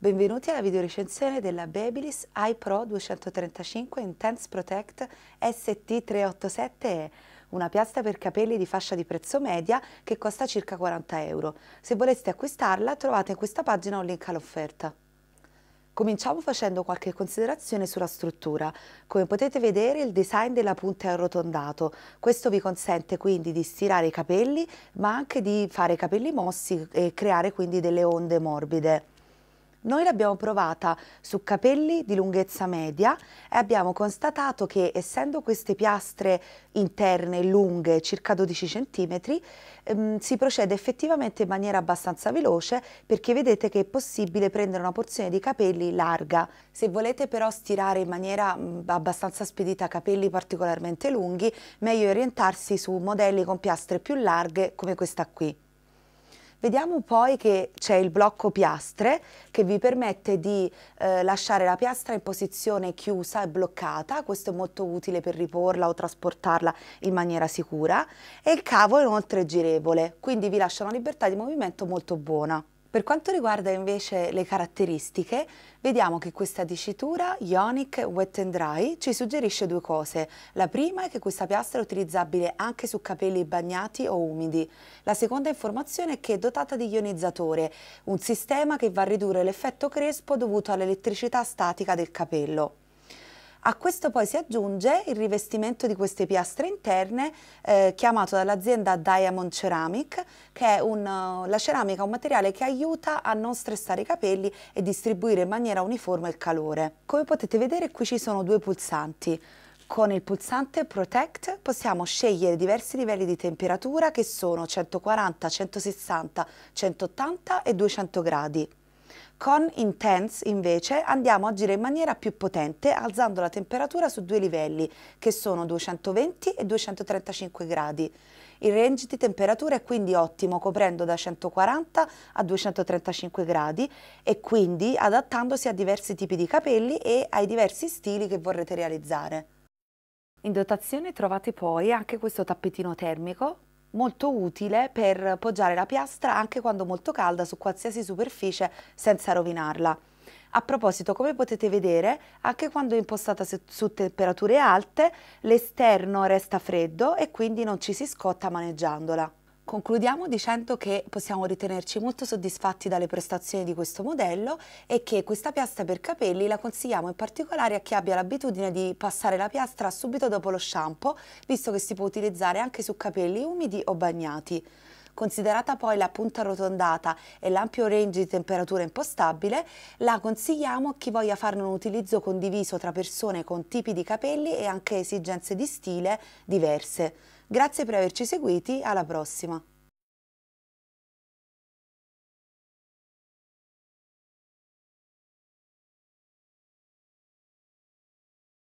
Benvenuti alla video recensione della Babyliss iPro 235 Intense Protect ST387E, una piastra per capelli di fascia di prezzo media che costa circa 40 euro. Se voleste acquistarla trovate in questa pagina un link all'offerta. Cominciamo facendo qualche considerazione sulla struttura. Come potete vedere il design della punta è arrotondato, questo vi consente quindi di stirare i capelli ma anche di fare capelli mossi e creare quindi delle onde morbide. Noi l'abbiamo provata su capelli di lunghezza media e abbiamo constatato che essendo queste piastre interne lunghe circa 12 cm ehm, si procede effettivamente in maniera abbastanza veloce perché vedete che è possibile prendere una porzione di capelli larga. Se volete però stirare in maniera abbastanza spedita capelli particolarmente lunghi meglio orientarsi su modelli con piastre più larghe come questa qui. Vediamo poi che c'è il blocco piastre che vi permette di eh, lasciare la piastra in posizione chiusa e bloccata, questo è molto utile per riporla o trasportarla in maniera sicura e il cavo è inoltre girevole, quindi vi lascia una libertà di movimento molto buona. Per quanto riguarda invece le caratteristiche, vediamo che questa dicitura Ionic Wet and Dry ci suggerisce due cose. La prima è che questa piastra è utilizzabile anche su capelli bagnati o umidi. La seconda informazione è che è dotata di ionizzatore, un sistema che va a ridurre l'effetto crespo dovuto all'elettricità statica del capello. A questo poi si aggiunge il rivestimento di queste piastre interne eh, chiamato dall'azienda Diamond Ceramic che è un, la ceramica è un materiale che aiuta a non stressare i capelli e distribuire in maniera uniforme il calore. Come potete vedere qui ci sono due pulsanti. Con il pulsante Protect possiamo scegliere diversi livelli di temperatura che sono 140, 160, 180 e 200 gradi. Con Intense invece andiamo a agire in maniera più potente alzando la temperatura su due livelli che sono 220 e 235 gradi. Il range di temperatura è quindi ottimo coprendo da 140 a 235 gradi e quindi adattandosi a diversi tipi di capelli e ai diversi stili che vorrete realizzare. In dotazione trovate poi anche questo tappetino termico molto utile per poggiare la piastra anche quando molto calda su qualsiasi superficie senza rovinarla. A proposito, come potete vedere, anche quando è impostata su temperature alte, l'esterno resta freddo e quindi non ci si scotta maneggiandola. Concludiamo dicendo che possiamo ritenerci molto soddisfatti dalle prestazioni di questo modello e che questa piastra per capelli la consigliamo in particolare a chi abbia l'abitudine di passare la piastra subito dopo lo shampoo, visto che si può utilizzare anche su capelli umidi o bagnati. Considerata poi la punta arrotondata e l'ampio range di temperatura impostabile, la consigliamo a chi voglia farne un utilizzo condiviso tra persone con tipi di capelli e anche esigenze di stile diverse. Grazie per averci seguiti, alla prossima!